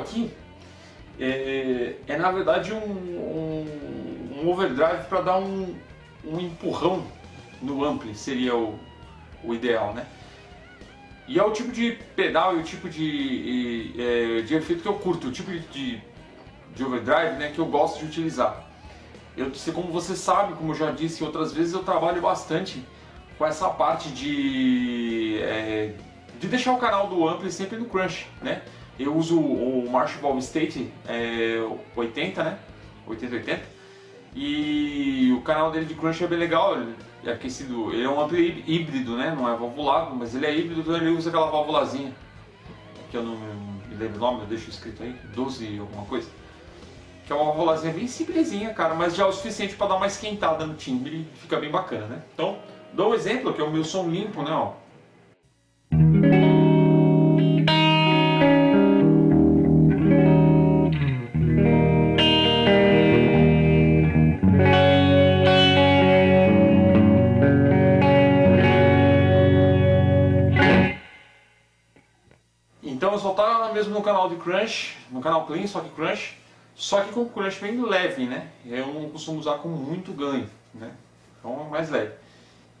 aqui é, é na verdade um, um, um overdrive para dar um, um empurrão no ampli, seria o, o ideal, né? E é o tipo de pedal e o tipo de, é, de efeito que eu curto, o tipo de, de overdrive né, que eu gosto de utilizar. Eu, como você sabe, como eu já disse outras vezes, eu trabalho bastante com essa parte de, é, de deixar o canal do Ampli sempre no crunch, né? Eu uso o Marshall State é, 80, né? 8080. E o canal dele de crunch é bem legal, ele é aquecido, ele é um ampli híbrido, né? Não é valvulado, mas ele é híbrido, então ele usa aquela válvulazinha, que eu não me lembro o nome, eu deixo escrito aí, 12 alguma coisa. Que é uma válvulazinha bem simplesinha, cara, mas já é o suficiente para dar uma esquentada no timbre fica bem bacana, né? Então, dou um exemplo, que é o meu som limpo, né? Ó. mesmo no canal de Crunch, no canal Clean, só que Crunch, só que com Crunch bem leve, né? Eu não costumo usar com muito ganho, né? Então é mais leve.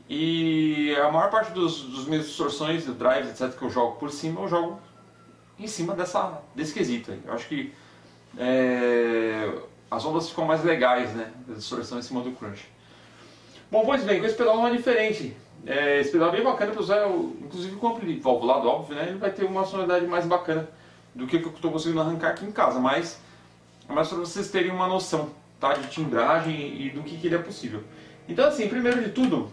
E a maior parte dos, dos minhas distorções, drives, etc, que eu jogo por cima, eu jogo em cima dessa, desse quesito aí. Eu acho que é, as ondas ficam mais legais, né? Da distorção em cima do Crunch. Bom, pois bem, com esse pedal não é diferente. É, esse pedal é bem bacana para usar, inclusive com ampli valvulado, óbvio, né? Ele vai ter uma sonoridade mais bacana do que, que eu estou conseguindo arrancar aqui em casa, mas é mais para vocês terem uma noção tá, de timbragem e do que, que ele é possível. Então assim, primeiro de tudo,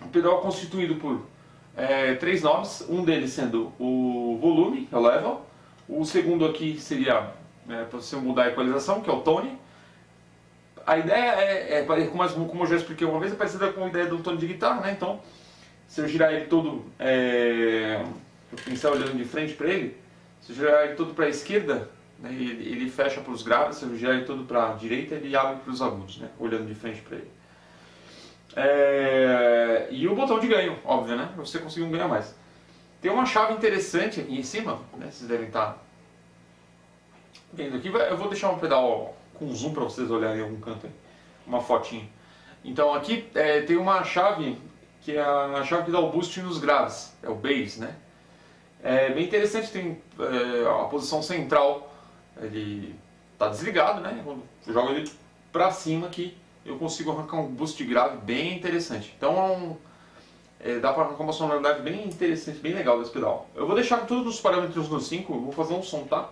o pedal é constituído por é, três knobs, um deles sendo o volume, o level, o segundo aqui seria é, para você mudar a equalização, que é o tone, a ideia é, é como, como eu já expliquei uma vez, é parecida com a ideia do tone de guitarra, né? Então, se eu girar ele todo, é, o pincel olhando de frente para ele, se eu girar ele todo para a esquerda, né, ele, ele, fecha para os graves, se eu girar ele todo para a direita, ele abre para os agudos, né? Olhando de frente para ele. É, e o botão de ganho, óbvio, né? Você conseguir um ganhar mais. Tem uma chave interessante aqui em cima, né? Vocês devem estar vendo aqui. Eu vou deixar um pedal com zoom para vocês olharem em algum canto aí, uma fotinha. Então aqui é, tem uma chave que é a chave que dá o boost nos graves, é o bass, né? É bem interessante, tem é, a posição central, ele está desligado, né? Quando eu jogo ele para cima aqui, eu consigo arrancar um boost grave bem interessante. Então é, dá para arrancar uma sonoridade bem interessante, bem legal desse pedal. Eu vou deixar todos os parâmetros no 5, vou fazer um som, tá?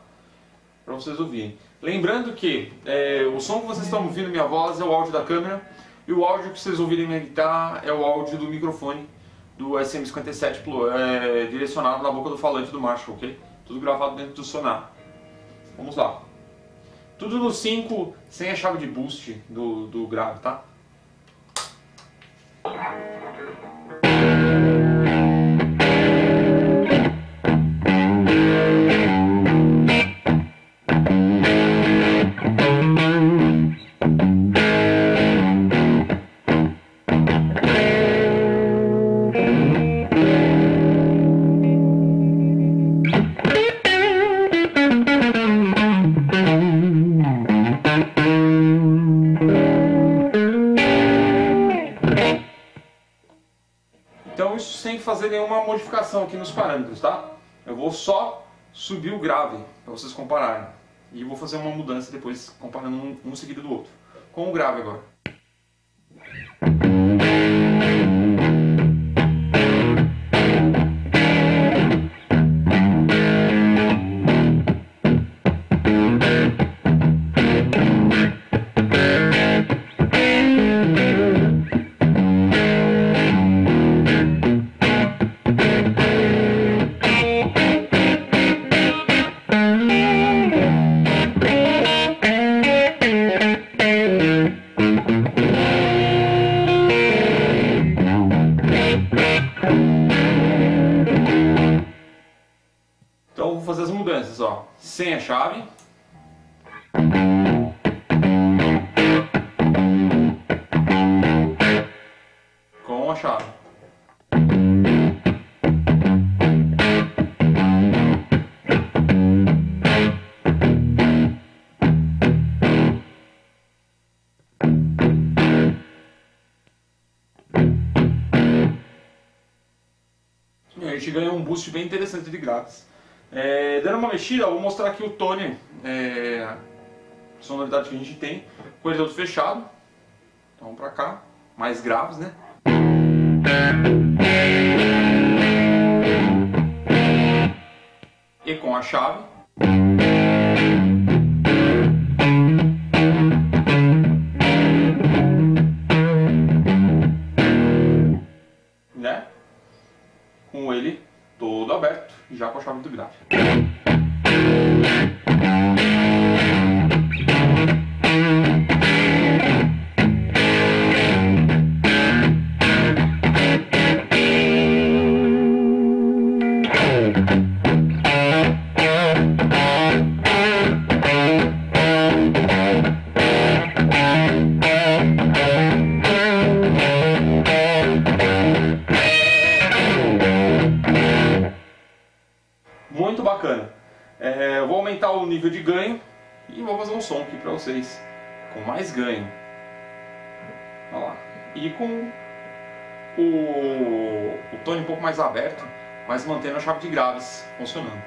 Para vocês ouvirem. Lembrando que é, o som que vocês estão ouvindo minha voz é o áudio da câmera e o áudio que vocês ouvirem minha guitarra é o áudio do microfone do SM57 é, direcionado na boca do falante do Marshall, ok? Tudo gravado dentro do sonar. Vamos lá. Tudo no 5, sem a chave de boost do, do grave, tá? Fazer nenhuma modificação aqui nos parâmetros, tá? Eu vou só subir o grave para vocês compararem. E vou fazer uma mudança depois comparando um, um seguido do outro. Com o grave agora. fazer as mudanças, ó. Sem a chave. Com a chave. A gente ganhou um boost bem interessante de grátis. É, dando uma mexida, vou mostrar aqui o Tony, é, sonoridade que a gente tem, com ele todo fechado. Então vamos pra cá, mais graves, né? E com a chave. Né? Com ele todo aberto, já com a chave do grave. Nível de ganho e vou fazer um som aqui para vocês com mais ganho. Olha lá. E com o, o tone um pouco mais aberto, mas mantendo a chave de graves funcionando.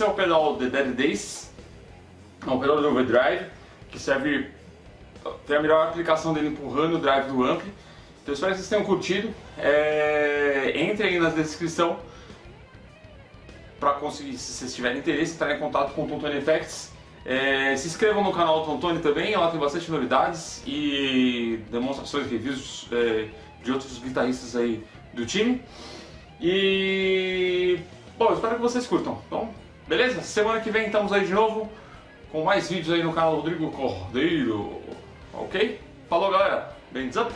Esse é o pedal The Dead Days, é um pedal de overdrive que serve tem a melhor aplicação dele empurrando o drive do ampli. Então espero que vocês tenham curtido. É... Entre aí na descrição para conseguir, se vocês tiverem interesse, entrar em contato com o Tontone Effects. É... Se inscrevam no canal do Tontone também, lá tem bastante novidades e demonstrações, reviews é... de outros guitarristas aí do time. E Bom, espero que vocês curtam. Então, beleza? Semana que vem estamos aí de novo com mais vídeos aí no canal Rodrigo Cordeiro. Ok? Falou, galera. Bands up!